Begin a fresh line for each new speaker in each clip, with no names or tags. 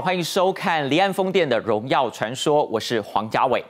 欢迎收看离岸风电的荣耀传说，我是黄家伟。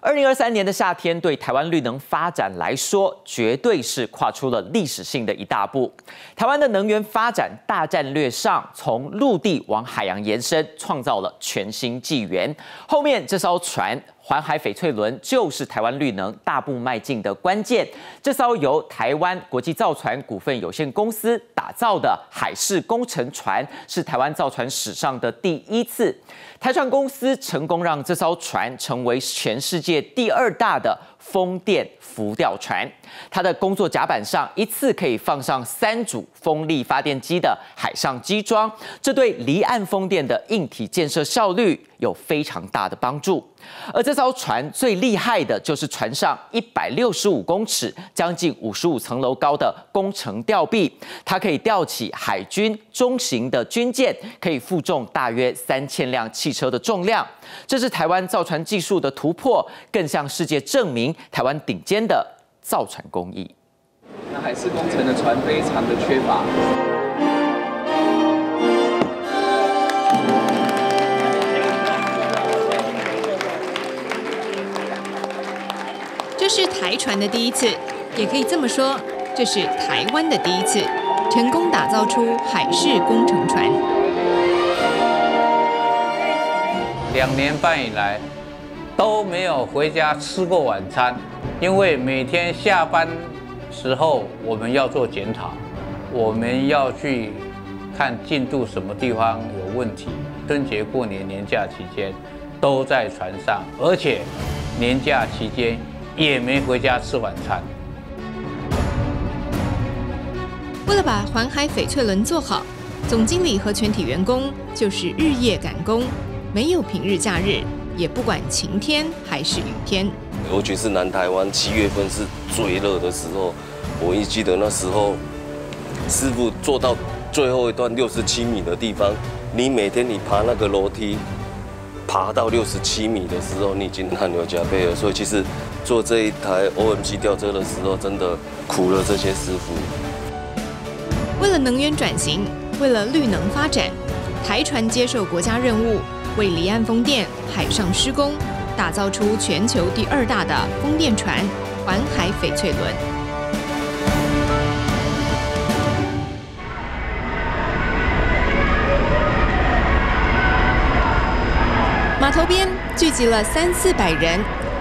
二零二三年的夏天，对台湾绿能发展来说，绝对是跨出了历史性的一大步。台湾的能源发展大战略上，从陆地往海洋延伸，创造了全新纪元。后面这艘船。环海翡翠轮就是台湾绿能大步迈进的关键。这艘由台湾国际造船股份有限公司打造的海事工程船，是台湾造船史上的第一次。台船公司成功让这艘船成为全世界第二大的。风电浮吊船，它的工作甲板上一次可以放上三组风力发电机的海上机装，这对离岸风电的硬体建设效率有非常大的帮助。而这艘船最厉害的就是船上一百六十五公尺、将近五十五层楼高的工程吊臂，它可以吊起海军中型的军舰，可以负重大约三千辆汽车的重量。这是台湾造船技术的突破，更向世界证明台湾顶尖的造船工艺。
那海事工程的船非常的缺乏。
这是台船的第一次，也可以这么说，这是台湾的第一次，成功打造出海事工程船。
两年半以来都没有回家吃过晚餐，因为每天下班时候我们要做检讨，我们要去看进度什么地方有问题。春节过年年假期间都在船上，而且年假期间也没回家吃晚餐。
为了把环海翡翠轮做好，总经理和全体员工就是日夜赶工。没有平日假日，也不管晴天还是雨天。
尤其是南台湾七月份是最热的时候，我一记得那时候，师傅做到最后一段六十七米的地方，你每天你爬那个楼梯，爬到六十七米的时候，你已经汗流浃背了。所以其实做这一台 OMG 吊车的时候，真的苦了这些师傅。
为了能源转型，为了绿能发展，台船接受国家任务。为离岸风电海上施工，打造出全球第二大的风电船——环海翡翠轮。码头边聚集了三四百人，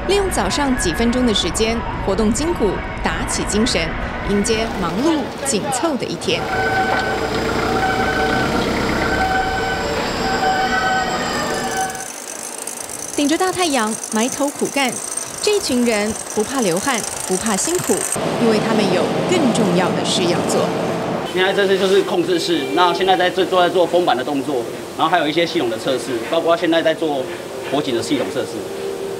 利用早上几分钟的时间，活动筋骨，打起精神，迎接忙碌紧凑的一天。顶着大太阳埋头苦干，这一群人不怕流汗，不怕辛苦，因为他们有更重要的事要做。
现在这些就是控制室，那现在在做都在做封板的动作，然后还有一些系统的测试，包括现在在做火警的系统测试。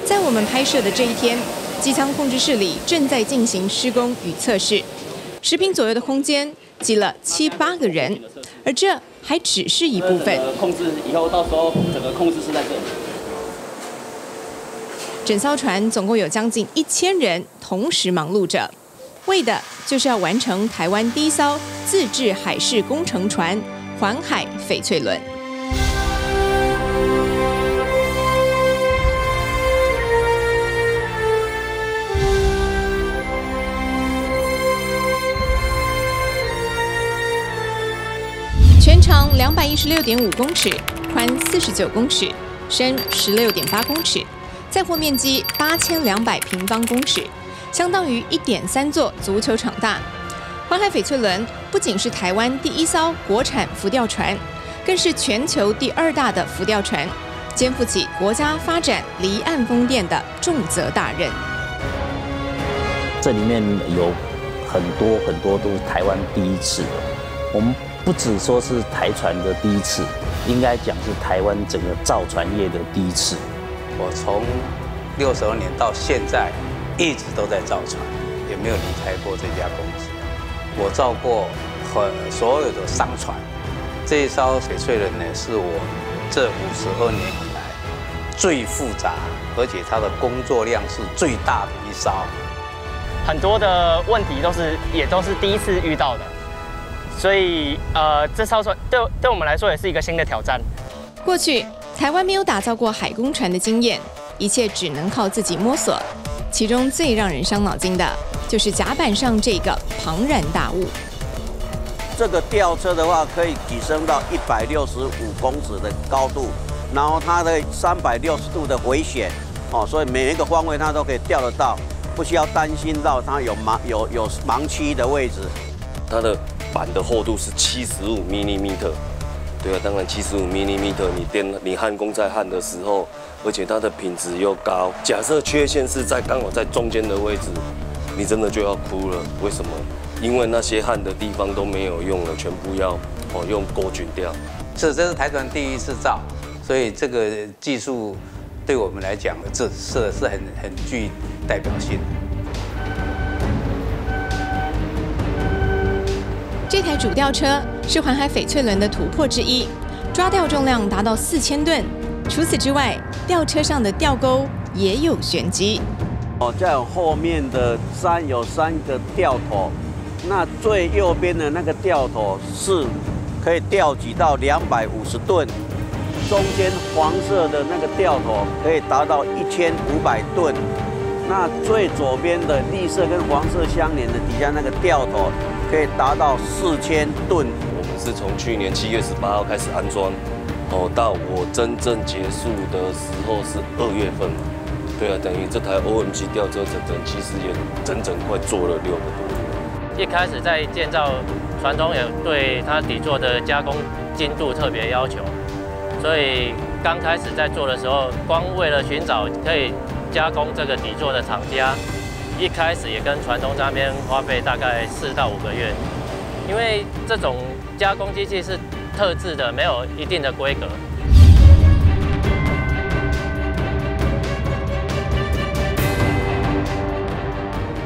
在我们拍摄的这一天，机舱控制室里正在进行施工与测试，十平左右的空间挤了七八个人，而这还只是一部分。
控制以后到时候整个控制室在这里。
整艘船总共有将近一千人同时忙碌着，为的就是要完成台湾第一艘自制海事工程船——环海翡翠轮。全长两百一十六点五公尺，宽四十九公尺，深十六点八公尺。载货面积八千两百平方公尺，相当于一点三座足球场大。环海翡翠轮不仅是台湾第一艘国产浮吊船，更是全球第二大的浮吊船，肩负起国家发展离岸风电的重责大任。
这里面有很多很多都是台湾第一次的，我们不只说是台船的第一次，应该讲是台湾整个造船业的第一次。
我从六十二年到现在，一直都在造船，也没有离开过这家公司。我造过很所有的商船，这一艘翡翠人呢，是我这五十二年以来最复杂，而且它的工作量是最大的一艘。
很多的问题都是也都是第一次遇到的，所以呃，这艘船对对我们来说也是一个新的挑战。
过去台湾没有打造过海工船的经验，一切只能靠自己摸索。其中最让人伤脑筋的，就是甲板上这个庞然大物。
这个吊车的话，可以提升到一百六十五公尺的高度，然后它的三百六十度的回旋，哦，所以每一个方位它都可以吊得到，不需要担心到它有盲有有盲区的位置。
它的板的厚度是七十五 m m 对啊，当然七十五 m m 你电你焊工在焊的时候，而且它的品质又高。假设缺陷是在刚好在中间的位置，你真的就要哭了。为什么？因为那些焊的地方都没有用了，全部要哦用钩菌掉。
是，这是台船第一次造，所以这个技术对我们来讲，这是是很很具代表性。
这台主吊车是环海翡翠轮的突破之一，抓吊重量达到四千吨。除此之外，吊车上的吊钩也有玄机。
哦，在后面的三有三个吊头。那最右边的那个吊头是可以吊举到两百五十吨，中间黄色的那个吊头可以达到一千五百吨，那最左边的绿色跟黄色相连的底下那个吊头可以达到四千吨。
我们是从去年七月十八号开始安装，哦，到我真正结束的时候是二月份，对啊，等于这台 OMG 吊车整整其实也整整快做了六个多月。
一开始在建造船中也对它底座的加工精度特别要求，所以刚开始在做的时候，光为了寻找可以加工这个底座的厂家，一开始也跟传统那边花费大概四到五个月，因为这种加工机器是特制的，没有一定的规格。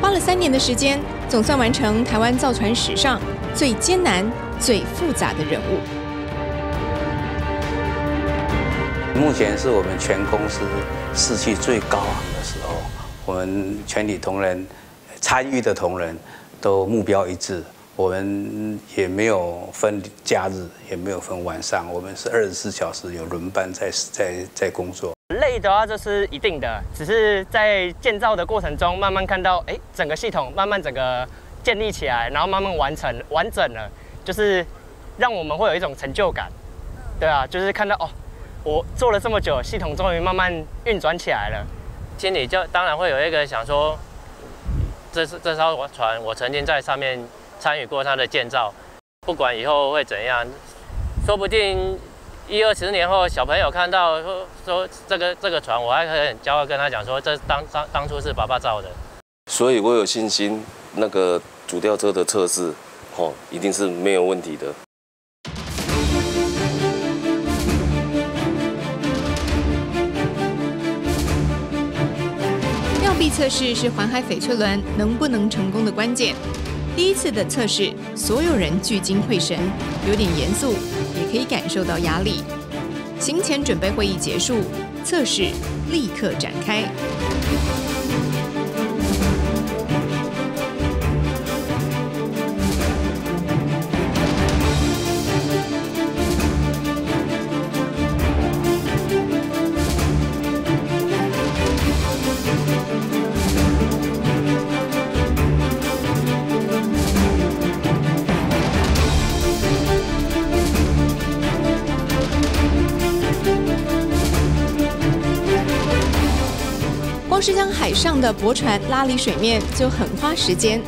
花了三年的时间。总算完成台湾造船史上最艰难、最复杂的任务。
目前是我们全公司士气最高昂的时候，我们全体同仁参与的同仁都目标一致，我们也没有分假日，也没有分晚上，我们是二十四小时有轮班在在在工作。
累的话，这是一定的，只是在建造的过程中，慢慢看到，哎，整个系统慢慢整个建立起来，然后慢慢完成完整了，就是让我们会有一种成就感。对啊，就是看到哦，我做了这么久，系统终于慢慢运转起来了，
心里就当然会有一个想说，这是这艘船，我曾经在上面参与过它的建造，不管以后会怎样，说不定。一二十年后，小朋友看到说说这个这个船，我还很骄傲跟他讲说，这当当当初是爸爸造的。
所以我有信心，那个主吊车的测试，哦，一定是没有问题的。
力测试是环海翡翠轮能不能成功的关键。第一次的测试，所有人聚精会神，有点严肃，也可以感受到压力。行前准备会议结束，测试立刻展开。是将海上的驳船拉离水面就很花时间，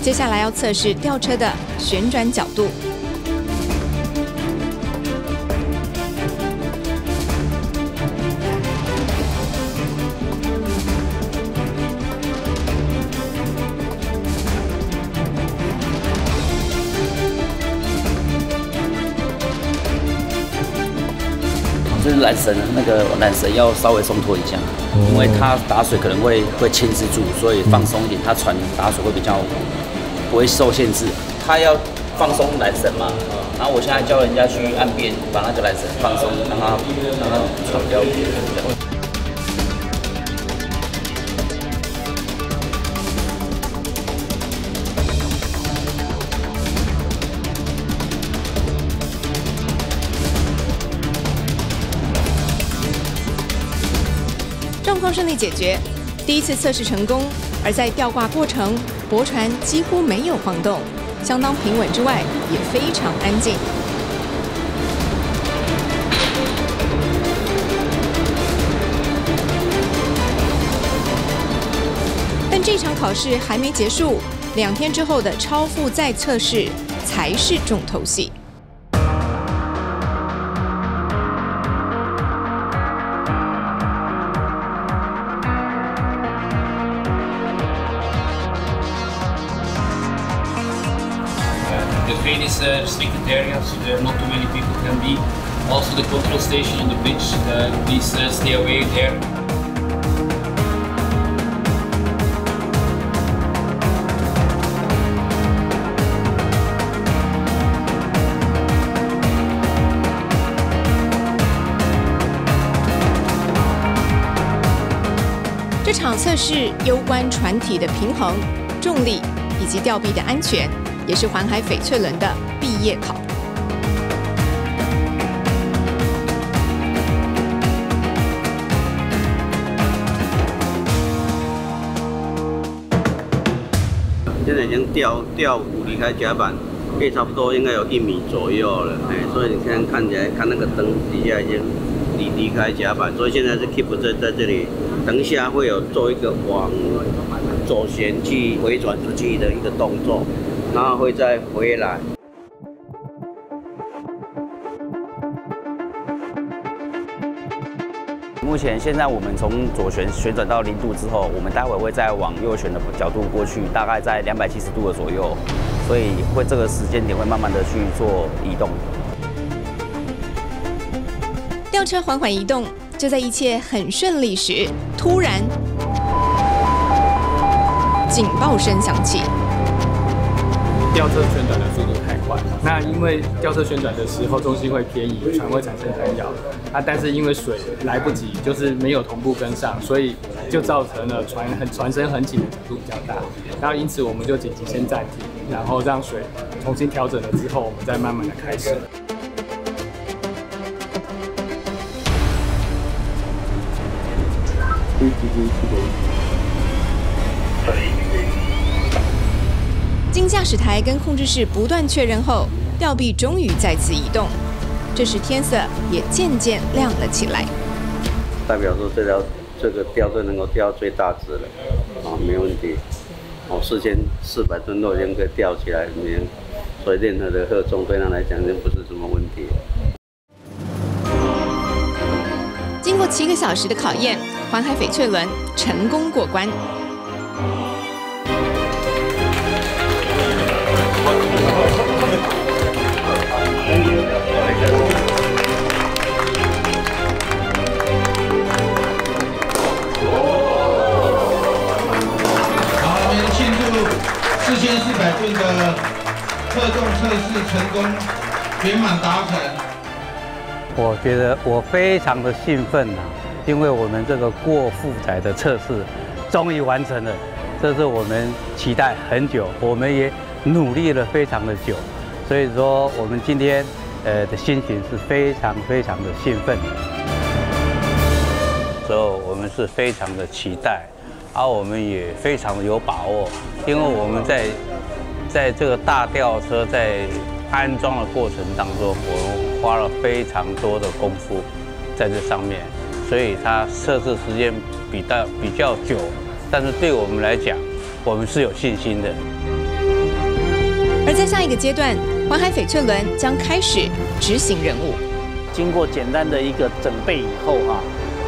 接下来要测试吊车的旋转角度。
这是缆绳，那个缆绳要稍微松脱一下，因为它打水可能会会牵制住，所以放松一点，它船打水会比较不会受限制。它要放松缆绳嘛，然后我现在教人家去岸边把那个缆绳放松，让它让它船不要。
顺利解决，第一次测试成功。而在吊挂过程，驳船几乎没有晃动，相当平稳之外，也非常安静。但这场考试还没结束，两天之后的超负载测试才是重头戏。
The train is uh, restricted areas, uh, not too many people can be. Also the control station on the bridge, uh, please uh, stay away there.
这场测试攸关船体的平衡、重力以及吊臂的安全，也是环海翡翠轮的毕业考。
现在已经吊吊五离开甲板，也差不多应该有一米左右了，哎，所以你现在看起来看那个灯底下已经离离开甲板，所以现在是 keep 在在这里，等一下会有做一个往左旋去回转出去的一个动作，然后会再回来。
目前现在我们从左旋旋转到零度之后，我们待会会再往右旋的角度过去，大概在两百七十度的左右，所以会这个时间点会慢慢的去做移动。
吊车缓缓移动，就在一切很顺利时，突然警报声响起。
吊车旋转的速度太快，那因为吊车旋转的时候重心会偏移，船会产生弹摇。啊，但是因为水来不及，就是没有同步跟上，所以就造成了船很船身很紧的角度比较大。然后因此我们就紧急先暂停，然后让水重新调整了之后，我们再慢慢的开始。
经驾驶台跟控制室不断确认后，吊臂终于再次移动。这时天色也渐渐亮了起来，
代表说这条这个吊坠能够吊最大值了，啊，没问题。哦，四千四百吨都已经可以吊起来，没，所以任何的荷重对它来讲就不是什么问题。
经过七个小时的考验，环海翡翠轮成功过关。
四千四百吨的特重测试成功圆满达成。
我觉得我非常的兴奋呐、因为我们这个过负载的测试终于完成了，这是我们期待很久，我们也努力了非常的久，所以说我们今天呃的心情是非常非常的兴奋，所以我们是非常的期待，而我们也非常的有把握，因为我们在在这个大吊车在安装的过程当中，我们花了非常多的功夫在这上面，所以它测试时间比较比较久，但是对我们来讲，我们是有信心的。
而在下一个阶段，环海翡翠轮将开始执行任务。
经过简单的一个整备以后啊，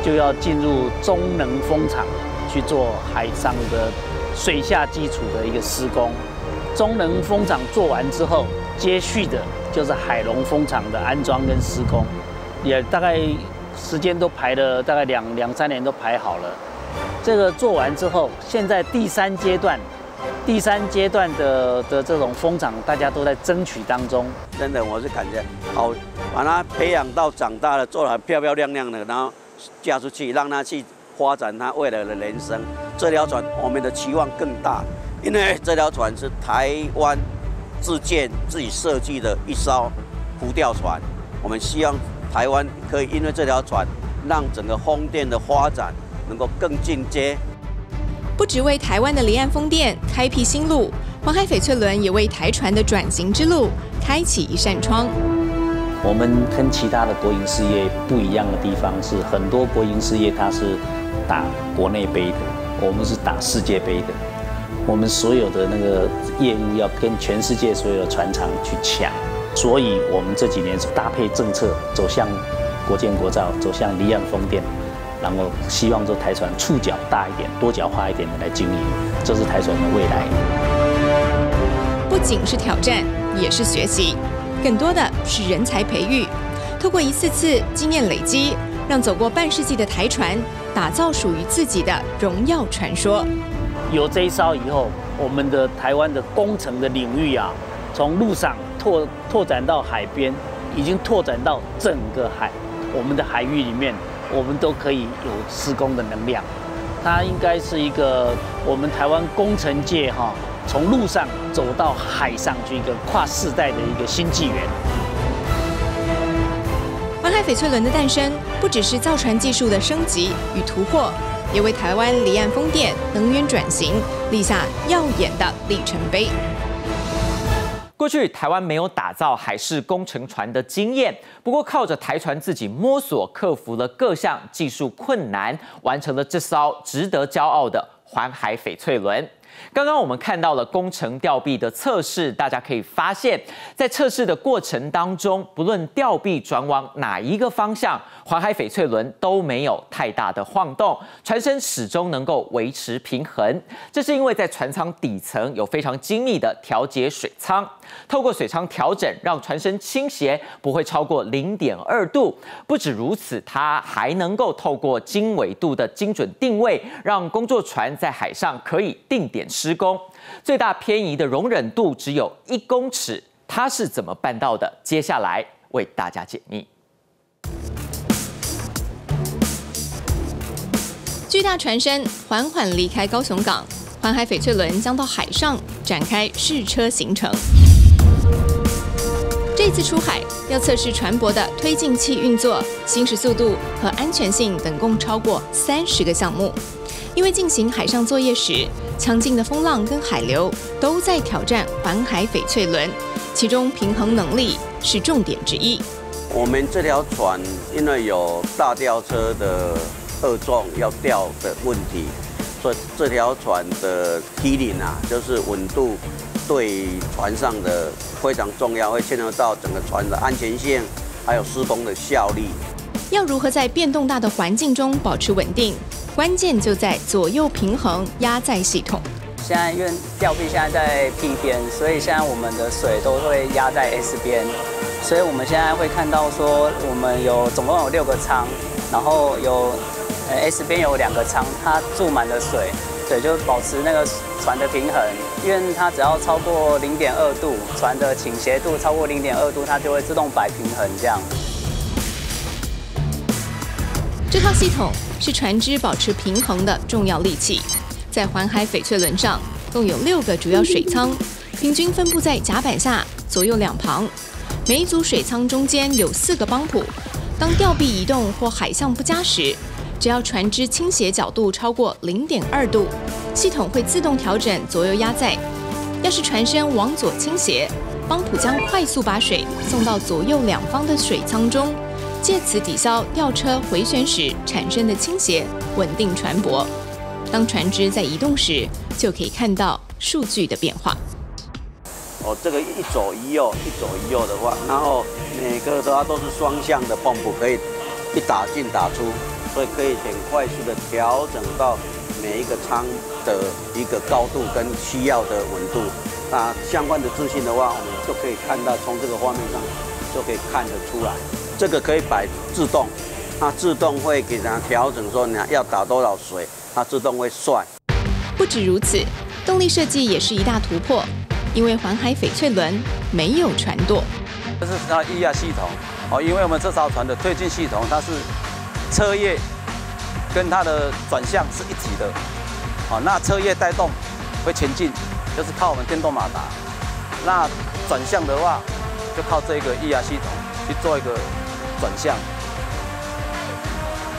就要进入中能风场去做海上的水下基础的一个施工。中能风场做完之后，接续的就是海龙风场的安装跟施工，也大概时间都排了大概两两三年都排好了。这个做完之后，现在第三阶段，第三阶段的的这种风场，大家都在争取当中。
真的，我是感觉好，把它培养到长大了，做得漂漂亮亮的，然后嫁出去，让它去发展他未来的人生。这条船我们的期望更大，因为这条船是台湾自建、自己设计的一艘浮吊船。我们希望台湾可以因为这条船，让整个风电的发展能够更进阶。
不只为台湾的离岸风电开辟新路，黄海翡翠轮也为台船的转型之路开启一扇窗。
我们跟其他的国营事业不一样的地方是，很多国营事业它是打国内杯的，我们是打世界杯的。我们所有的那个业务要跟全世界所有的船厂去抢，所以我们这几年是搭配政策走向国建国造，走向离岸风电，然后希望做台船触角大一点、多角化一点的来经营，这是台船的未来。
不仅是挑战，也是学习。更多的是人才培育，透过一次次经验累积，让走过半世纪的台船打造属于自己的荣耀传说。
有这一艘以后，我们的台湾的工程的领域啊，从陆上拓拓展到海边，已经拓展到整个海，我们的海域里面，我们都可以有施工的能量。它应该是一个我们台湾工程界哈。从路上走到海上去，一个跨世代的一个新纪元。
环海翡翠轮的诞生，不只是造船技术的升级与突破，也为台湾离岸风电能源转型立下耀眼的里程碑。
过去台湾没有打造海事工程船的经验，不过靠着台船自己摸索，克服了各项技术困难，完成了这艘值得骄傲的环海翡翠轮。刚刚我们看到了工程吊臂的测试，大家可以发现，在测试的过程当中，不论吊臂转往哪一个方向，环海翡翠轮都没有太大的晃动，船身始终能够维持平衡。这是因为在船舱底层有非常精密的调节水舱，透过水舱调整，让船身倾斜不会超过零点二度。不止如此，它还能够透过经纬度的精准定位，让工作船在海上可以定点。施工最大偏移的容忍度只有一公尺，它是怎么办到的？接下来为大家解密。
巨大船身缓缓离开高雄港，环海翡翠轮将到海上展开试车行程。这次出海要测试船舶的推进器运作、行驶速度和安全性等，共超过三十个项目。因为进行海上作业时，强劲的风浪跟海流都在挑战环海翡翠轮，其中平衡能力是重点之一。
我们这条船因为有大吊车的二重要吊的问题，所以这条船的梯领啊，就是稳度对船上的非常重要，会牵涉到整个船的安全性，还有施工的效率。
要如何在变动大的环境中保持稳定？关键就在左右平衡压载系统。
现在因为吊臂现在在 P 边，所以现在我们的水都会压在 S 边，所以我们现在会看到说，我们有总共有六个舱，然后有呃 S 边有两个舱，它注满了水，对，就保持那个船的平衡。因为它只要超过零点二度，船的倾斜度超过零点二度，它就会自动摆平衡这样。
这套系统是船只保持平衡的重要利器。在环海翡翠轮上，共有六个主要水舱，平均分布在甲板下左右两旁。每一组水舱中间有四个帮浦。当吊臂移动或海象不佳时，只要船只倾斜角度超过零点二度，系统会自动调整左右压载。要是船身往左倾斜，帮浦将快速把水送到左右两方的水舱中。借此抵消吊车回旋时产生的倾斜，稳定船舶。当船只在移动时，就可以看到数据的变化。
哦，这个一左一右，一左一右的话，然后每个的话都是双向的泵浦，可以一打进打出，所以可以很快速的调整到每一个舱的一个高度跟需要的温度。那相关的资讯的话，我们就可以看到，从这个画面上就可以看得出来。这个可以摆自动，它自动会给它调整，说你要打多少水，它自动会算。
不止如此，动力设计也是一大突破，因为环海翡翠轮没有船舵。
这是它液压系统哦，因为我们这艘船的推进系统，它是车叶跟它的转向是一体的，哦，那车叶带动会前进，就是靠我们电动马达；那转向的话，就靠这个液压系统去做一个。转向，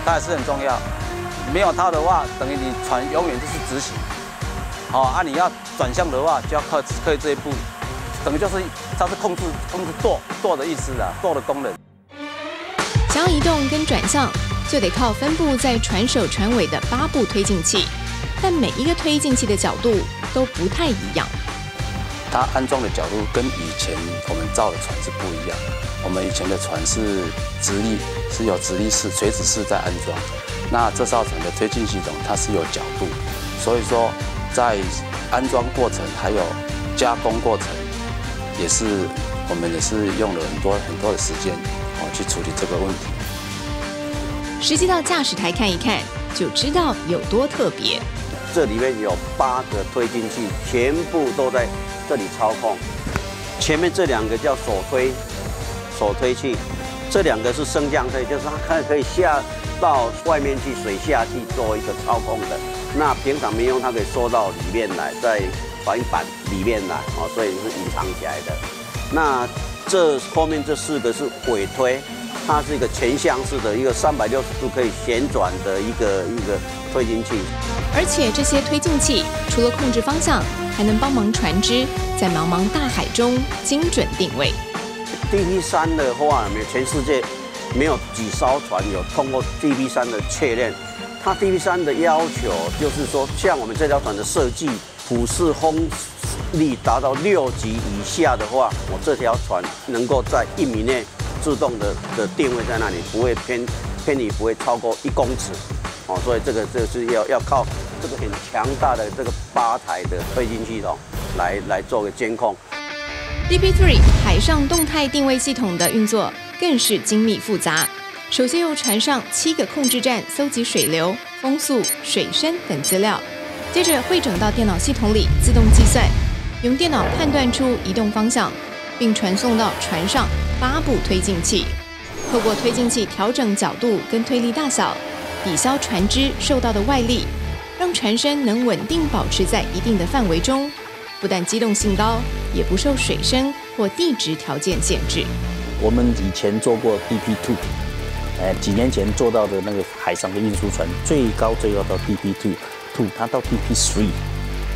它还是很重要。没有它的话，等于你船永远就是直行。好啊，你要转向的话，就要靠靠这一步，等于就是它是控制控制舵舵的意思啦，舵的功能。
想要移动跟转向，就得靠分布在船首船尾的八部推进器，但每一个推进器的角度都不太一样。
它安装的角度跟以前我们造的船是不一样。我们以前的船是直立，是有直立式、垂直式在安装。那这艘船的推进系统它是有角度，所以说在安装过程还有加工过程，也是我们也是用了很多很多的时间哦去处理这个问题。
实际到驾驶台看一看，就知道有多特别。
这里面有八个推进器，全部都在这里操控。前面这两个叫手推，手推器，这两个是升降推，就是它可以可以下到外面去水下去做一个操控的。那平常没用，它可以缩到里面来，在船板里面来，哦，所以是隐藏起来的。那这后面这四个是尾推，它是一个全向式的一个三百六十度可以旋转的一个一个推进器。
而且这些推进器除了控制方向，还能帮忙船只在茫茫大海中精准定位。
DP 三的话，没有全世界没有几艘船有通过 DP 三的确认。它 DP 三的要求就是说，像我们这条船的设计，普适风力达到六级以下的话，我这条船能够在一米内自动的的定位在那里，不会偏偏离，不会超过一公尺。哦，所以这个这是要要靠这个很强大的这个八台的推进系统来来做个监控。
DP3 海上动态定位系统的运作更是精密复杂。首先由船上七个控制站搜集水流、风速、水深等资料，接着汇整到电脑系统里自动计算，用电脑判断出移动方向，并传送到船上八部推进器，透过推进器调整角度跟推力大小。抵消船只受到的外力，让船身能稳定保持在一定的范围中，不但机动性高，也不受水深或地质条件限制。
我们以前做过 DP two，呃，几年前做到的那个海上的运输船，最高最高到 DP two two，它到 DP three，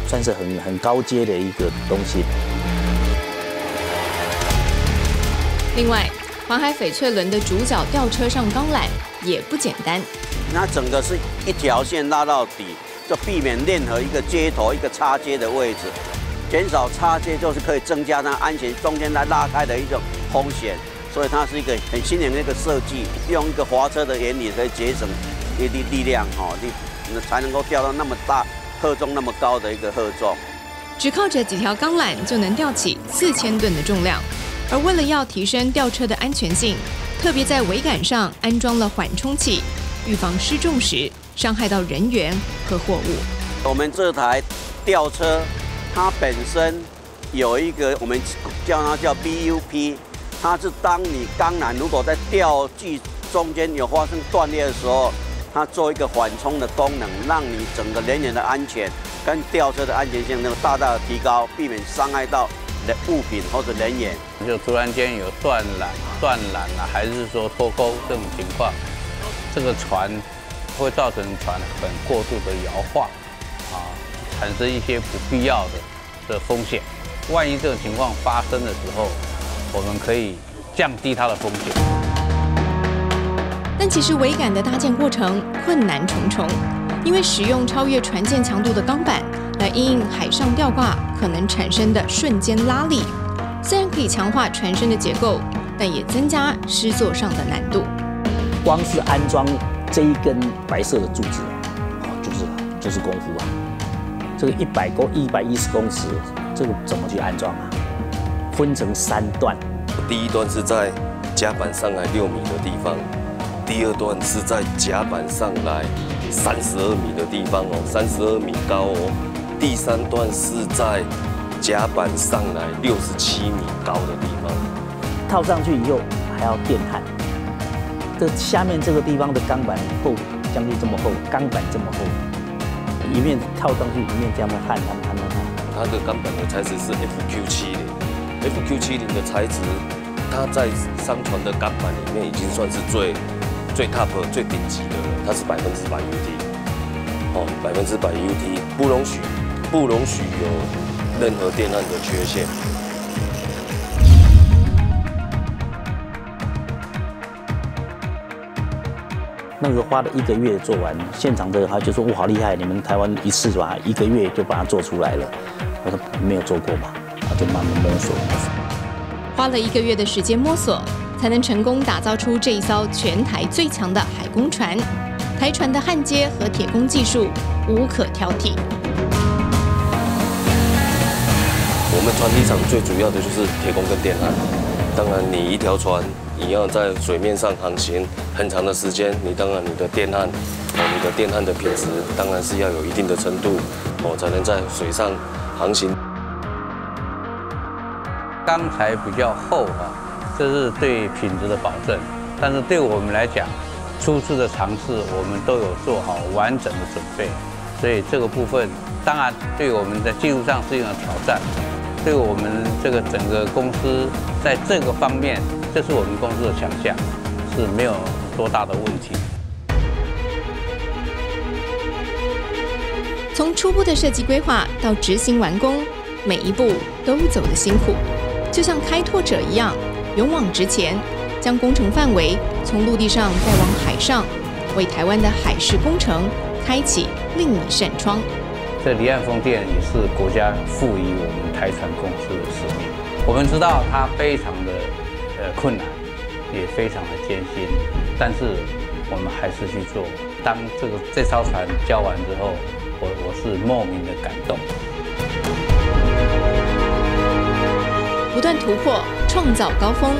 算是很很高阶的一个东西。
另外，环海翡翠轮的主角吊车上钢缆也不简单。
那整个是一条线拉到底，就避免任何一个接头、一个插接的位置，减少插接就是可以增加它安全中间来拉开的一种风险，所以它是一个很新颖的一个设计，用一个滑车的原理可以节省一力力量，哦，你才能够吊到那么大荷重那么高的一个荷重。
只靠着几条钢缆就能吊起四千吨的重量，而为了要提升吊车的安全性，特别在桅杆上安装了缓冲器。预防失重时伤害到人员和货物。
我们这台吊车，它本身有一个我们叫它叫 BUP，它是当你钢缆如果在吊具中间有发生断裂的时候，它做一个缓冲的功能，让你整个人员的安全跟吊车的安全性能够大大的提高，避免伤害到人物品或者人员。
就突然间有断缆、断缆了，还是说脱钩这种情况？这个船会造成船很过度的摇晃，啊，产生一些不必要的的风险。万一这种情况发生的时候，我们可以降低它的风险。
但其实桅杆的搭建过程困难重重，因为使用超越船舰强度的钢板来应应海上吊挂可能产生的瞬间拉力，虽然可以强化船身的结构，但也增加施作上的难度。
光是安装这一根白色的柱子，哦，就是就是功夫啊。这个一百公一百一十公尺，这个怎么去安装啊？分成三段，
第一段是在甲板上来六米的地方，第二段是在甲板上来三十二米的地方哦，三十二米高哦，第三段是在甲板上来六十七米高的地方，
套上去以后还要电焊。这下面这个地方的钢板厚，将近这么厚，钢板这么厚，一面套上去，一面这样焊焊焊焊焊。
它的钢板的材质是 FQ 七零，FQ 七零的材质，它在商船的钢板里面已经算是最最 top 最顶级的了，它是百分之百 UT。哦，百分之百 UT，不容许不容许有任何电焊的缺陷。
那个花了一个月做完，现场的他就说哇好厉害，你们台湾一次吧一个月就把它做出来了。我说没有做过嘛，他就慢慢摸索。
花了一个月的时间摸索，才能成功打造出这一艘全台最强的海工船。台船的焊接和铁工技术无可挑剔。
我们船体厂最主要的就是铁工跟电焊。当然，你一条船你要在水面上航行很长的时间，你当然你的电焊，哦，你的电焊的品质当然是要有一定的程度，哦，才能在水上航行。
钢材比较厚啊，这是对品质的保证。但是对我们来讲，初次的尝试，我们都有做好完整的准备，所以这个部分当然对我们的技术上是一种挑战。对我们这个整个公司在这个方面，这是我们公司的强项，是没有多大的问题。
从初步的设计规划到执行完工，每一步都走得辛苦，就像开拓者一样，勇往直前，将工程范围从陆地上带往海上，为台湾的海事工程开启另一扇窗。
这离岸风电也是国家赋予我们台船公司的使命。我们知道它非常的呃困难，也非常的艰辛，但是我们还是去做。当这个这艘船交完之后，我我是莫名的感动。
不断突破，创造高峰。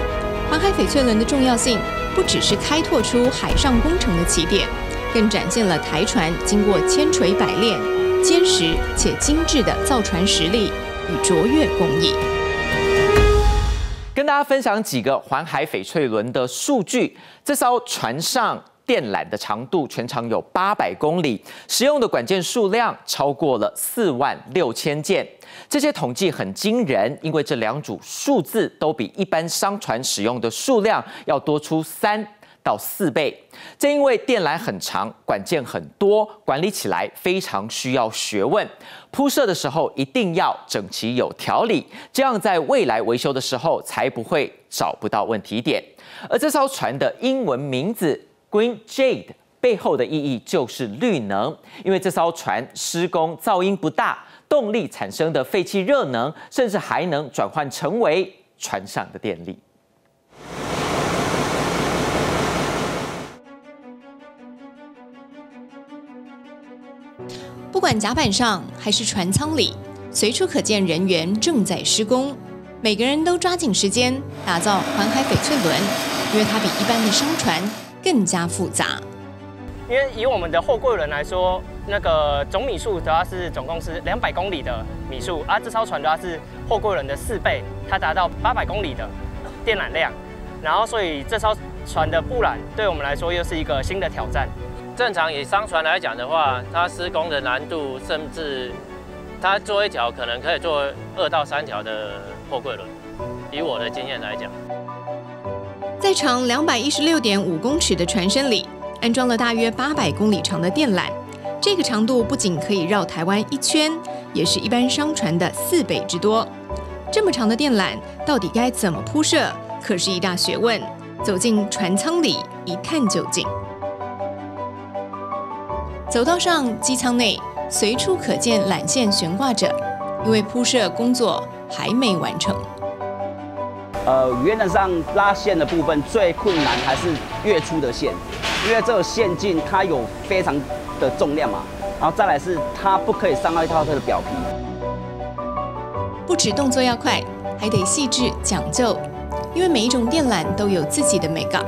环海翡翠轮的重要性，不只是开拓出海上工程的起点，更展现了台船经过千锤百炼。坚实且精致的造船实力与卓越工艺。
跟大家分享几个环海翡翠轮的数据。这艘船上电缆的长度全长有八百公里，使用的管件数量超过了四万六千件。这些统计很惊人，因为这两组数字都比一般商船使用的数量要多出三。到四倍，正因为电缆很长，管件很多，管理起来非常需要学问。铺设的时候一定要整齐有条理，这样在未来维修的时候才不会找不到问题点。而这艘船的英文名字 Green Jade 背后的意义就是绿能，因为这艘船施工噪音不大，动力产生的废气热能，甚至还能转换成为船上的电力。
不管甲板上还是船舱里，随处可见人员正在施工。每个人都抓紧时间打造环海翡翠轮，因为它比一般的商船更加复杂。
因为以我们的货柜轮来说，那个总米数的话是总共是两百公里的米数，而这艘船的话是货柜轮的四倍，它达到八百公里的电缆量。然后，所以这艘船的布缆对我们来说又是一个新的挑战。
正常以商船来讲的话，它施工的难度，甚至它做一条可能可以做二到三条的货柜轮。以我的经验来讲，
在长两百一十六点五公尺的船身里，安装了大约八百公里长的电缆。这个长度不仅可以绕台湾一圈，也是一般商船的四倍之多。这么长的电缆到底该怎么铺设，可是一大学问。走进船舱里一探究竟。走道上，机舱内随处可见缆线悬挂着，因为铺设工作还没完成。
呃，原则上拉线的部分最困难还是越粗的线，因为这个线径它有非常的重量嘛，然后再来是它不可以伤害到它的表皮。
不止动作要快，还得细致讲究，因为每一种电缆都有自己的美感，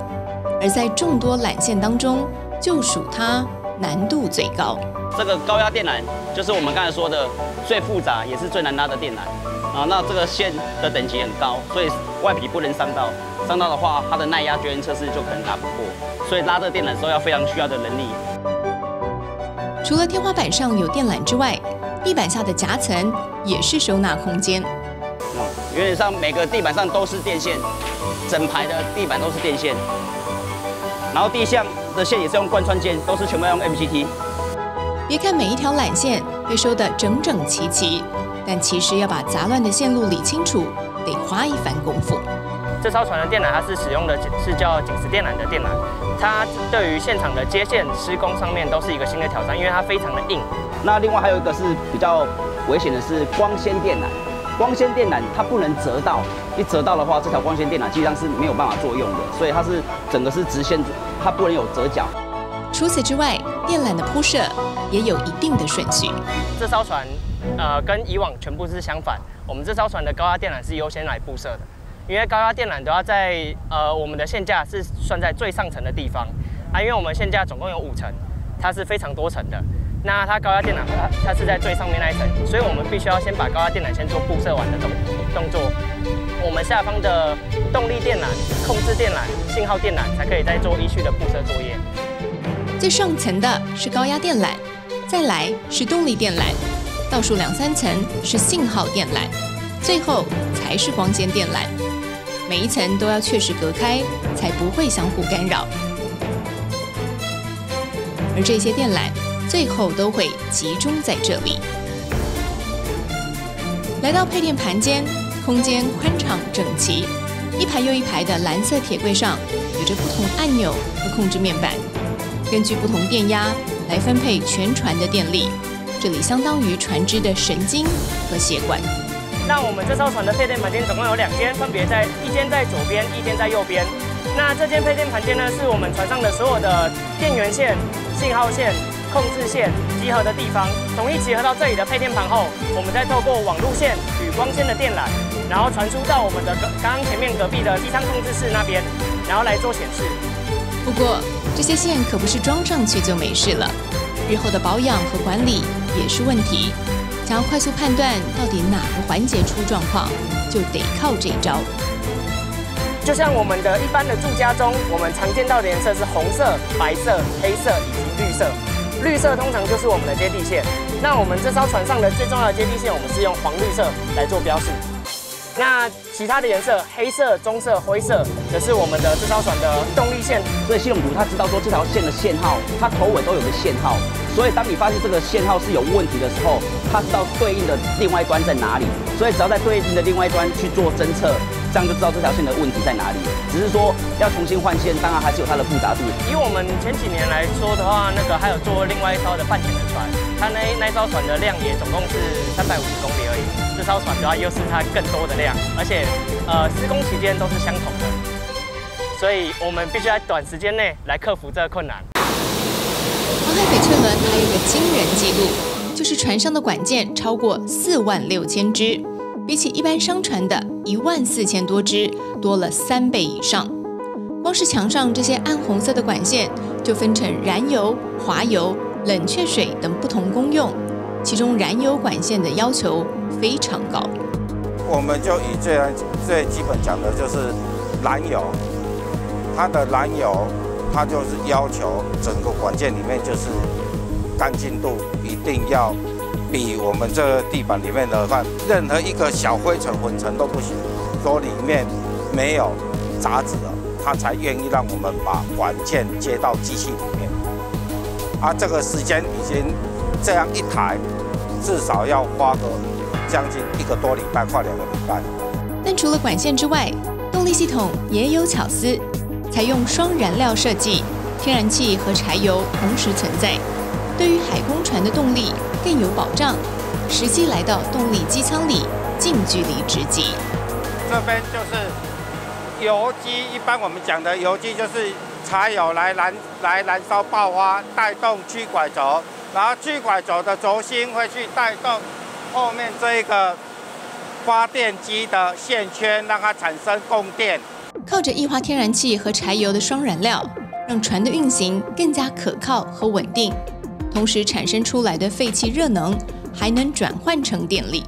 而在众多缆线当中，就属它。难度最高，
这个高压电缆就是我们刚才说的最复杂也是最难拉的电缆啊。那这个线的等级很高，所以外皮不能伤到，伤到的话，它的耐压绝缘测试就可能拉不过。所以拉这个电缆的时候要非常需要的能力。
除了天花板上有电缆之外，地板下的夹层也是收纳空间。
原理上每个地板上都是电线，整排的地板都是电线，然后地项。的线也是用贯穿件，都是全部用 MCT。
别看每一条缆线被收得整整齐齐，但其实要把杂乱的线路理清楚，得花一番功夫。
这艘船的电缆它是使用的是叫紧实电缆的电缆，它对于现场的接线施工上面都是一个新的挑战，因为它非常的硬。
那另外还有一个是比较危险的是光纤电缆，光纤电缆它不能折到，一折到的话，这条光纤电缆基本上是没有办法作用的，所以它是整个是直线，它不能有折角。
除此之外，电缆的铺设也有一定的顺序。
这艘船，呃，跟以往全部是相反。我们这艘船的高压电缆是优先来布设的，因为高压电缆都要在呃我们的线架是算在最上层的地方啊，因为我们线架总共有五层，它是非常多层的。那它高压电缆它它是在最上面那一层，所以我们必须要先把高压电缆先做布设完的动动作。我们下方的动力电缆、控制电缆、信号电缆才可以再做依序的布设作业。
最上层的是高压电缆，再来是动力电缆，倒数两三层是信号电缆，最后才是光纤电缆。每一层都要确实隔开，才不会相互干扰。而这些电缆最后都会集中在这里。来到配电盘间，空间宽敞整齐，一排又一排的蓝色铁柜上有着不同按钮和控制面板。根据不同电压来分配全船的电力，这里相当于船只的神经和血管。
那我们这艘船的配电盘间总共有两间，分别在一间在左边，一间在右边。那这间配电盘间呢，是我们船上的所有的电源线、信号线、控制线集合的地方。统一集合到这里的配电盘后，我们再透过网路线与光纤的电缆，然后传输到我们的刚刚前面隔壁的机舱控制室那边，然后来做显示。
不过这些线可不是装上去就没事了，日后的保养和管理也是问题。想要快速判断到底哪个环节出状况，就得靠这一招。
就像我们的一般的住家中，我们常见到的颜色是红色、白色、黑色以及绿色。绿色通常就是我们的接地线。那我们这艘船上的最重要的接地线，我们是用黄绿色来做标示。那其他的颜色，黑色、棕色、灰色，则是我们的这艘船的动力线。
所以系统图它知道说这条线的线号，它头尾都有个线号。所以当你发现这个线号是有问题的时候，它知道对应的另外一端在哪里。所以只要在对应的另外一端去做侦测，这样就知道这条线的问题在哪里。只是说要重新换线，当然还是有它的复杂度。
以我们前几年来说的话，那个还有做另外一艘的半潜的船，它那那艘船的量也总共是三百五十公里而已。这艘船的话又是它更多的量，而且呃施工期间都是相同的，所以我们必须在短时间内来克服这个困难。
航海翡翠轮还有一个惊人记录，就是船上的管件超过四万六千只，比起一般商船的一万四千多只多了三倍以上。光是墙上这些暗红色的管线，就分成燃油、滑油、冷却水等不同功用，其中燃油管线的要求非常高。
我们就以最最基本讲的就是燃油，它的燃油。它就是要求整个管件里面就是干净度一定要比我们这个地板里面的话，任何一个小灰尘、粉尘都不行，说里面没有杂质了，它才愿意让我们把管件接到机器里面。啊，这个时间已经这样一台，至少要花个将近一个多礼拜，快两个礼拜。
但除了管线之外，动力系统也有巧思。采用双燃料设计，天然气和柴油同时存在，对于海空船的动力更有保障。实际来到动力机舱里，近距离直击。
这边就是油机，一般我们讲的油机就是柴油来燃来燃烧爆发，带动驱拐轴，然后驱拐轴的轴心会去带动后面这一个发电机的线圈，让它产生供电。
靠着液化天然气和柴油的双燃料，让船的运行更加可靠和稳定。同时产生出来的废气热能还能转换成电力。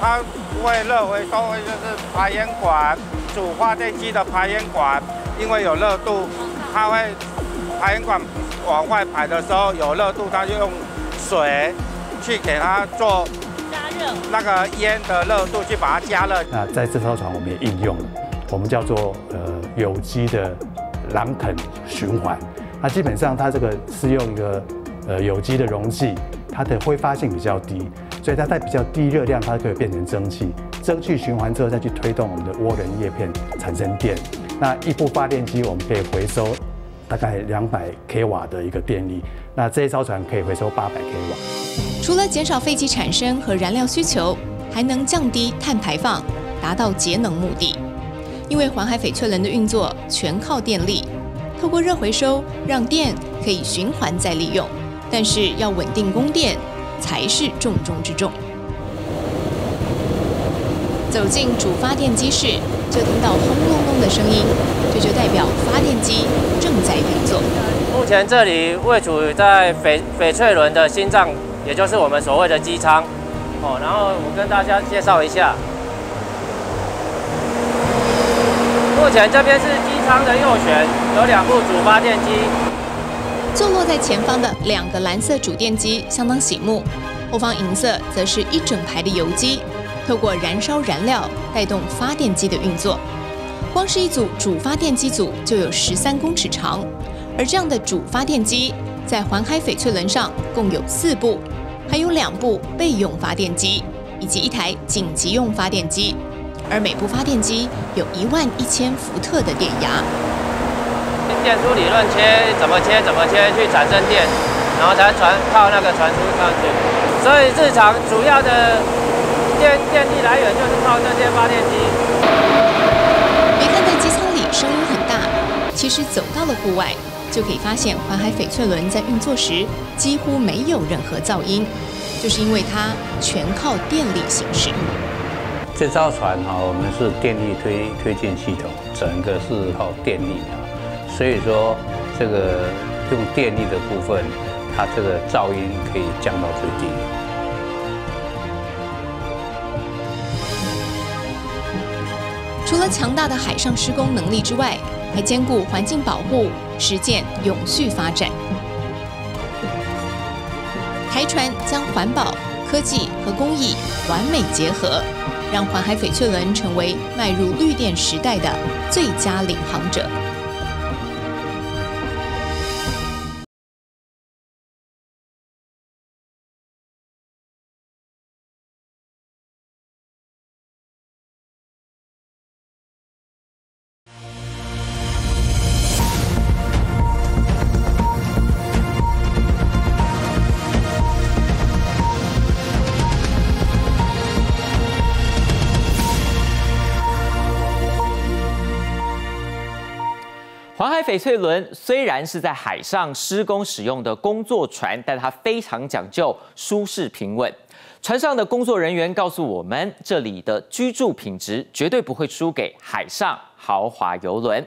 它会热回收，就是排烟管，主发电机的排烟管，因为有热度，它会排烟管往外排的时候有热度，它就用水去给它做加热，那个烟的热度去把它加热。
那在这艘船我们也应用了。我们叫做呃有机的狼肯循环，那基本上它这个是用一个呃有机的溶剂，它的挥发性比较低，所以它在比较低热量，它可以变成蒸汽，蒸汽循环之后再去推动我们的涡轮叶片产生电。那一部发电机我们可以回收大概两百 k 瓦的一个电力，那这一艘船可以回收八百 k 瓦。
除了减少废气产生和燃料需求，还能降低碳排放，达到节能目的。因为环海翡翠轮的运作全靠电力，透过热回收，让电可以循环再利用。但是要稳定供电才是重中之重。走进主发电机室，就听到轰隆隆的声音，这就代表发电机正在运作。
目前这里位处在翡翡翠轮的心脏，也就是我们所谓的机舱。哦，然后我跟大家介绍一下，目前这边是机舱的右旋，有两部主发电机。
坐落在前方的两个蓝色主电机相当醒目，后方银色则是一整排的油机，透过燃烧燃料带动发电机的运作。光是一组主发电机组就有十三公尺长，而这样的主发电机在环海翡翠轮上共有四部。还有两部备用发电机，以及一台紧急用发电机，而每部发电机有一万一千伏特的电压。
电出理论切怎么切怎么切去产生电，然后才传靠那个传输上去。所以日常主要的电电力来源就是靠这些发电机。
别看在机舱里声音很大，其实走到了户外。就可以发现，环海翡翠轮在运作时几乎没有任何噪音，就是因为它全靠电力行驶。
这艘船哈，我们是电力推推进系统，整个是靠电力的，所以说这个用电力的部分，它这个噪音可以降到最低。
除了强大的海上施工能力之外，还兼顾环境保护，实践永续发展。台船将环保、科技和工艺完美结合，让环海翡翠轮成为迈入绿电时代的最佳领航者。
翡翠轮虽然是在海上施工使用的工作船，但它非常讲究舒适平稳。船上的工作人员告诉我们，这里的居住品质绝对不会输给海上豪华游轮。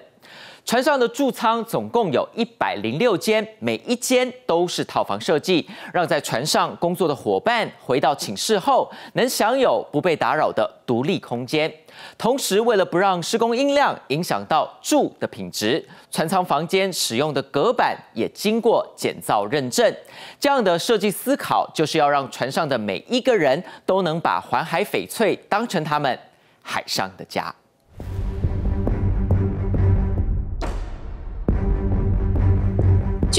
船上的住舱总共有一百零六间，每一间都是套房设计，让在船上工作的伙伴回到寝室后能享有不被打扰的独立空间。同时，为了不让施工音量影响到住的品质，船舱房间使用的隔板也经过检造认证。这样的设计思考，就是要让船上的每一个人都能把环海翡翠当成他们海上的家。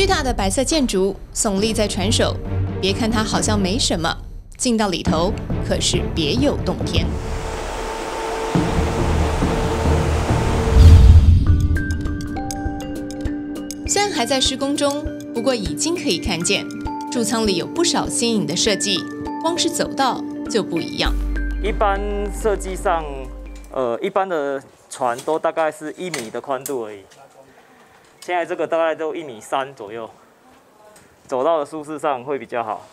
巨大的白色建筑耸立在船首，别看它好像没什么，进到里头可是别有洞天。虽然还在施工中，不过已经可以看见驻舱里有不少新颖的设计，光是走道就不一样。
一般设计上，呃，一般的船都大概是一米的宽度而已。现在这个大概都一米三左右，走到的舒适上会比较好。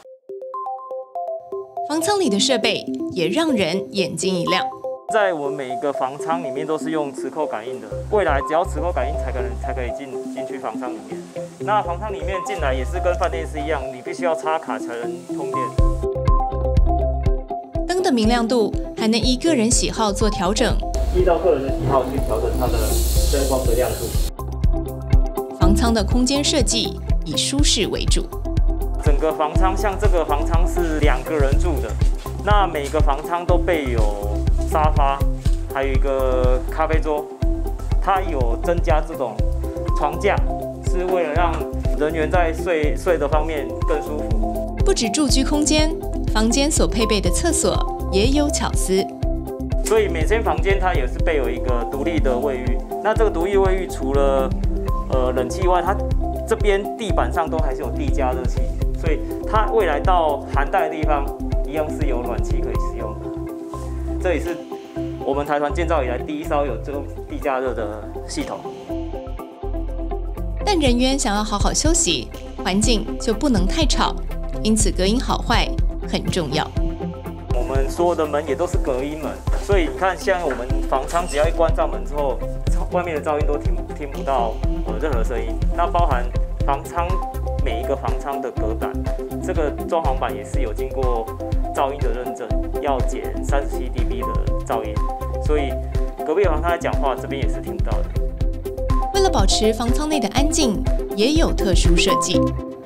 房舱里的设备也让人眼睛一亮。
在我们每一个房舱里面都是用磁扣感应的，未来只要磁扣感应才可能才可以进进去房舱里面。那房舱里面进来也是跟饭店是一样，你必须要插卡才能通电。
灯的明亮度还能依个人喜好做调整，
依照个人的喜好去调整它的灯光的亮度。
房舱的空间设计以舒适为主。
整个房舱像这个房舱是两个人住的，那每个房舱都备有沙发，还有一个咖啡桌。它有增加这种床架，是为了让人员在睡睡的方面更舒服。
不止住居空间，房间所配备的厕所也有巧思。
所以每间房间它也是备有一个独立的卫浴。那这个独立卫浴除了呃冷气外，它这边地板上都还是有地加热器，所以它未来到寒带的地方一样是有暖气可以使用的。这也是我们台团建造以来第一艘有这种地加热的系统。
但人员想要好好休息，环境就不能太吵，因此隔音好坏很重要。
我们所有的门也都是隔音门，所以你看，像我们房舱只要一关上门之后，外面的噪音都听听不到呃任何声音。那包含房舱每一个房舱的隔板，这个装潢板也是有经过噪音的认证，要减三十七 dB 的噪音，所以隔壁房他在讲话，这边也是听不到的。
为了保持房舱内的安静，也有特殊设计。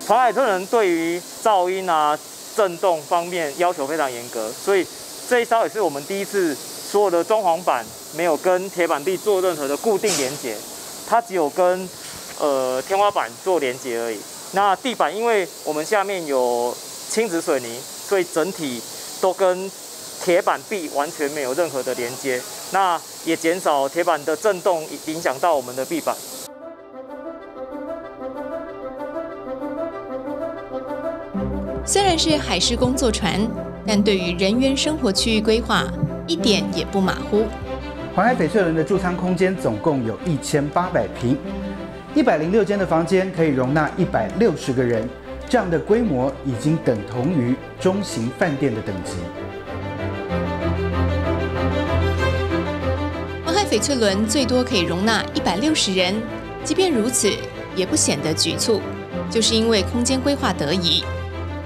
黄海特人对于噪音啊、震动方面要求非常严格，所以这一招也是我们第一次所有的装潢板没有跟铁板地做任何的固定连接，它只有跟呃天花板做连接而已。那地板因为我们下面有轻质水泥，所以整体都跟铁板壁完全没有任何的连接。那也减少铁板的震动，影响到我们的壁板。
虽然是海事工作船，但对于人员生活区域规划一点也不马虎。
环海翡翠轮的驻舱空间总共有一千八百平，一百零六间的房间可以容纳一百六十个人，这样的规模已经等同于中型饭店的等级。
环海翡翠轮最多可以容纳一百六十人，即便如此，也不显得局促，就是因为空间规划得宜。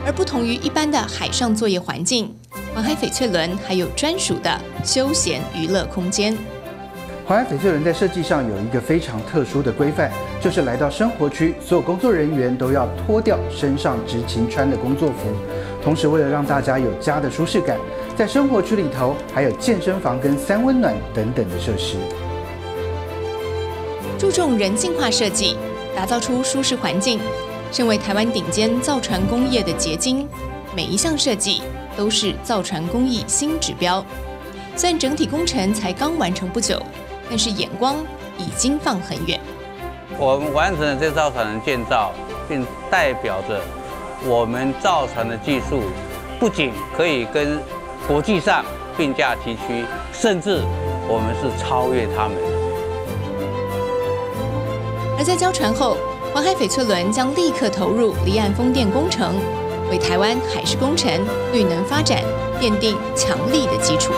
而不同于一般的海上作业环境，环海翡翠轮还有专属的休闲娱乐空间。
环海翡翠轮在设计上有一个非常特殊的规范，就是来到生活区，所有工作人员都要脱掉身上执勤穿的工作服。同时，为了让大家有家的舒适感，在生活区里头还有健身房跟三温暖等等的设施，
注重人性化设计，打造出舒适环境。身为台湾顶尖造船工业的结晶，每一项设计都是造船工艺新指标。虽然整体工程才刚完成不久，但是眼光已经放很远。
我们完成了这造船的建造，并代表着我们造船的技术不仅可以跟国际上并驾齐驱，甚至我们是超越他们。
而在交船后，黄海翡翠轮将立刻投入离岸风电工程，为台湾海事工程绿能发展奠定强力的基础。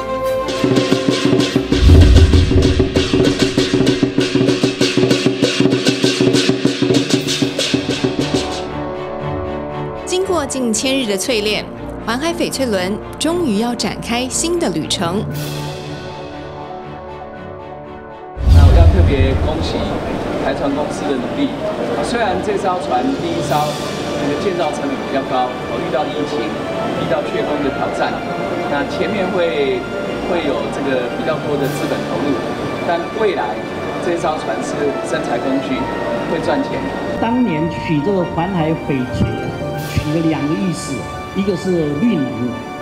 经过近千日的淬炼，环海翡翠轮终于要展开新的旅程。
那我要特别恭喜。台船公司的努力，虽然这艘船第一艘，那个建造成本比较高，哦，遇到疫情，遇到缺工的挑战，那前面会会有这个比较多的资本投入，但未来这艘船是生财工具，会赚钱。
当年取这个环海翡翠，取了两个意思，一个是绿能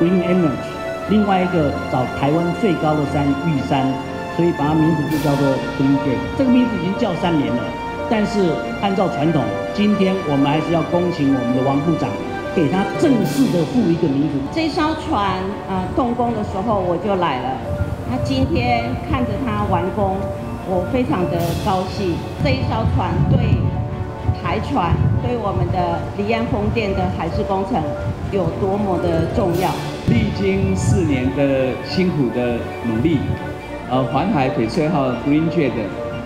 （green energy），另外一个找台湾最高的山玉山。所以把它名字就叫做 Green Gate，这个名字已经叫三年了。但是按照传统，今天我们还是要恭请我们的王部长，给他正式的赋一个名字。
这艘船啊动工的时候我就来了，那今天看着它完工，我非常的高兴。这一艘船对海船，对我们的离岸风电的海事工程有多么的重要。
历经四年的辛苦的努力。呃，环海翡翠号 Green Jet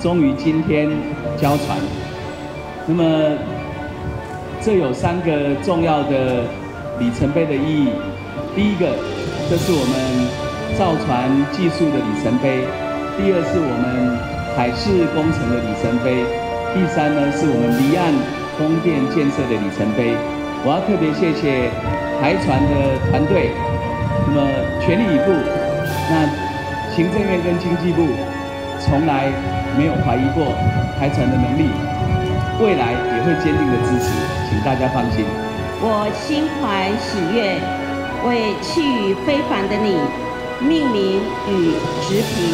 终于今天交船。那么，这有三个重要的里程碑的意义。第一个，这是我们造船技术的里程碑；第二，是我们海事工程的里程碑；第三呢，是我们离岸风电建设的里程碑。我要特别谢谢台船的团队，那么全力以赴。那。行政院跟经济部从来没有怀疑过台船的能力。未来也会坚定的支持，请大家放心。
我心怀喜悦，为气宇非凡的你命名与直平。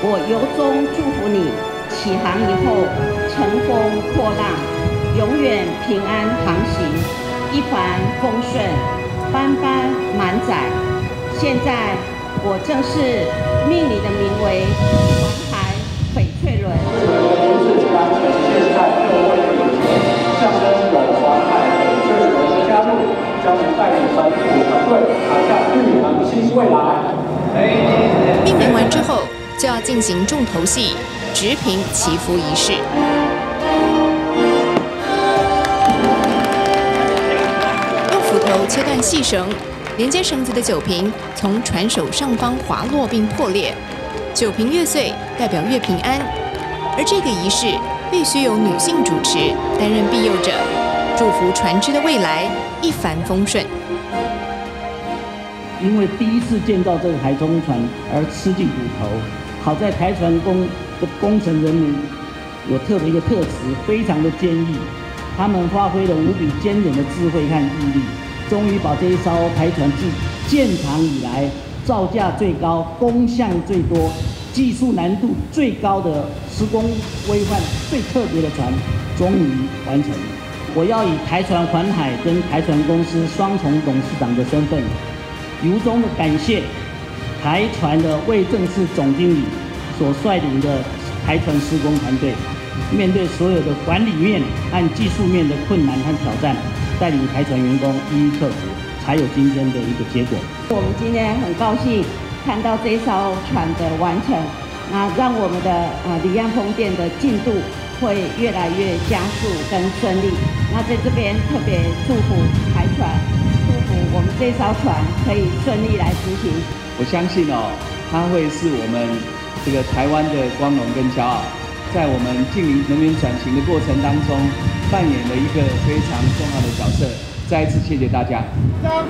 我由衷祝福你起航以后乘风破浪，永远平安航行，一帆风顺，斑斑满载。现在我正式命你的名为环海翡翠轮。
命名完之后，就要进行重头戏——直平祈福仪式。用斧头切断细绳，连接绳子的酒瓶从船首上方滑落并破裂，酒瓶越碎代表越平安。而这个仪式必须由女性主持，担任庇佑者，祝福船只的未来一帆风顺。
因为第一次建造这个海中船而吃尽苦头。好在台船工的工程人员有特别一个特质，非常的坚毅，他们发挥了无比坚韧的智慧和毅力，终于把这一艘台船自建厂以来造价最高、工项最多、技术难度最高的施工规范最特别的船，终于完成。我要以台船环海跟台船公司双重董事长的身份。由衷的感谢台船的魏正式总经理所率领的台船施工团队，面对所有的管理面和技术面的困难和挑战，带领台船员工一一克服，才有今天的一个结果。
我们今天很高兴看到这艘船的完成，那让我们的呃离岸风电的进度会越来越加速跟顺利。那在这边特别祝福台船。祝福我们这艘船可以顺利来执行。
我相信哦，它会是我们这个台湾的光荣跟骄傲，在我们近邻能源转型的过程当中，扮演了一个非常重要的角色。再一次谢谢大家。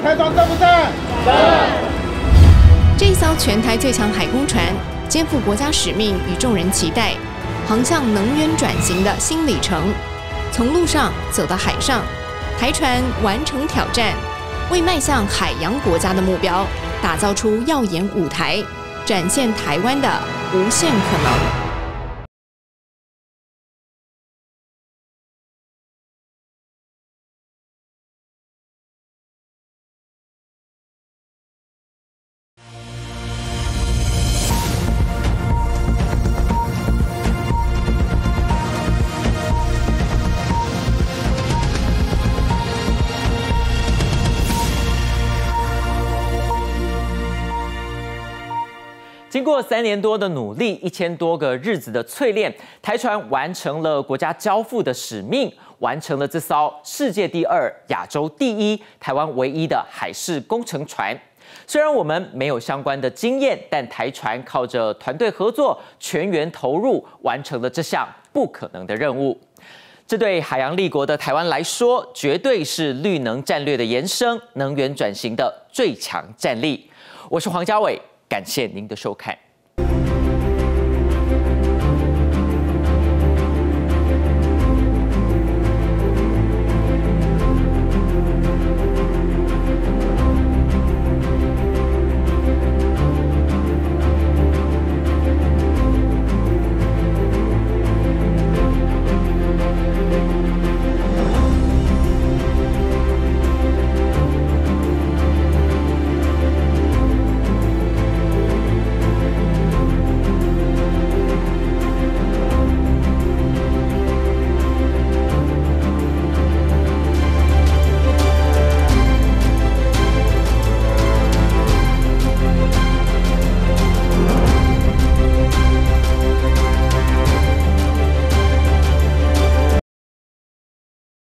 台船在不在？
在。这一艘全台最强海工船，肩负国家使命与众人期待，航向能源转型的新里程，从陆上走到海上，台船完成挑战。为迈向海洋国家的目标，打造出耀眼舞台，展现台湾的无限可能。
过三年多的努力，一千多个日子的淬炼，台船完成了国家交付的使命，完成了这艘世界第二、亚洲第一、台湾唯一的海事工程船。虽然我们没有相关的经验，但台船靠着团队合作、全员投入，完成了这项不可能的任务。这对海洋立国的台湾来说，绝对是绿能战略的延伸，能源转型的最强战力。我是黄家伟。感谢您的收看。